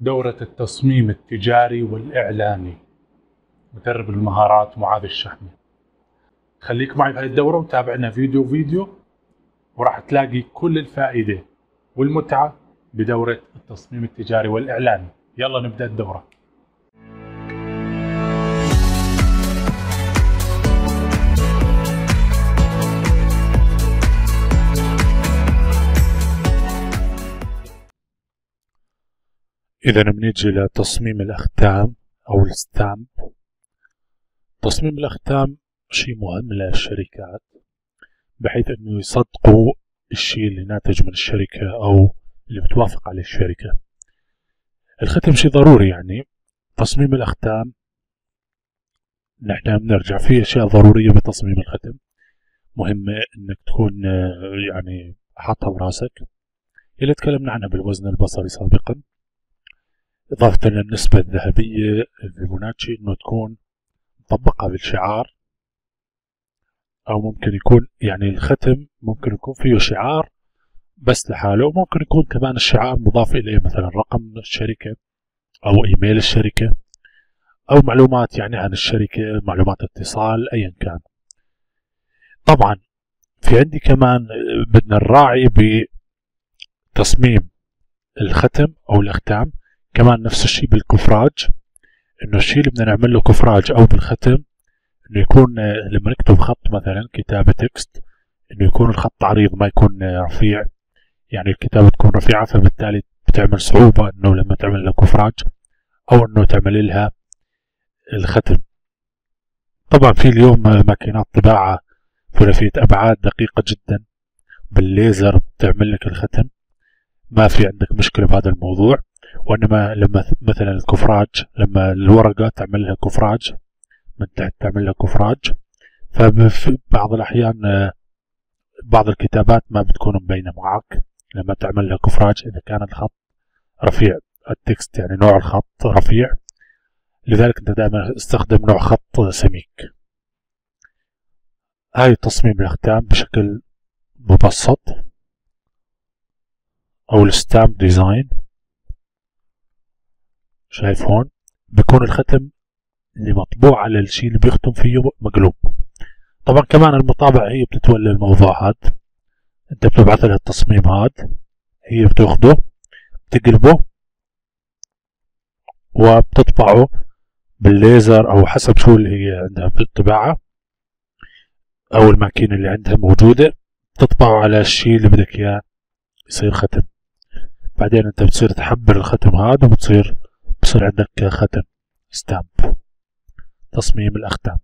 دورة التصميم التجاري والإعلاني مدرب المهارات معاذ الشحمي. خليك معي بهاي الدورة وتابعنا فيديو فيديو وراح تلاقي كل الفائدة والمتعة بدورة التصميم التجاري والإعلاني يلا نبدأ الدورة. إذا بنيجي لتصميم الأختام أو الستامب. تصميم الأختام شيء مهم للشركات بحيث أنه يصدقوا الشيء اللي ناتج من الشركة أو اللي بتوافق عليه الشركة. الختم شيء ضروري يعني. تصميم الأختام نحن بنرجع في أشياء ضرورية بتصميم الختم. مهمة أنك تكون يعني حاطها براسك. اللي تكلمنا عنها بالوزن البصري سابقا. إضافة للنسبة الذهبية الفيبوناتشي إنه تكون مطبقة بالشعار أو ممكن يكون يعني الختم ممكن يكون فيه شعار بس لحاله وممكن يكون كمان الشعار مضاف إليه مثلا رقم الشركة أو إيميل الشركة أو معلومات يعني عن الشركة معلومات اتصال أيا كان. طبعا في عندي كمان بدنا نراعي بتصميم الختم أو الأختام كمان نفس الشيء بالكفراج إنه الشيء اللي بدنا نعمل له كفراج أو بالختم إنه يكون لما نكتب خط مثلا كتابة تكست إنه يكون الخط عريض ما يكون رفيع. يعني الكتابة تكون رفيعة فبالتالي بتعمل صعوبة إنه لما تعمل لها كفراج أو إنه تعمل لها الختم. طبعا في اليوم ماكينات طباعة ثلاثية أبعاد دقيقة جدا بالليزر تعمل لك الختم. ما في عندك مشكلة بهذا الموضوع. وإنما لما مثلا الكفراج لما الورقة تعمل لها كفراج من تحت تعمل لها كفراج ففي بعض الأحيان بعض الكتابات ما بتكون مبينة معك لما تعمل لها كفراج إذا كان الخط رفيع ال text يعني نوع الخط رفيع لذلك أنت دائما استخدم نوع خط سميك. هاي تصميم الأختام بشكل مبسط أو ال stamp design. شايف هون؟ بيكون الختم اللي مطبوع على الشيء اللي بيختم فيه مقلوب. طبعا كمان المطابع هي بتتولى الموضوع هاد. انت بتبعث لها التصميم هاد. هي بتاخده بتقلبه وبتطبعه بالليزر أو حسب شو اللي هي عندها بالطباعة أو الماكينة اللي عندها موجودة. بتطبعه على الشيء اللي بدك إياه يصير ختم. بعدين أنت بتصير تحبر الختم هذا وبتصير بصير عندك ختم ستامب تصميم الأختام.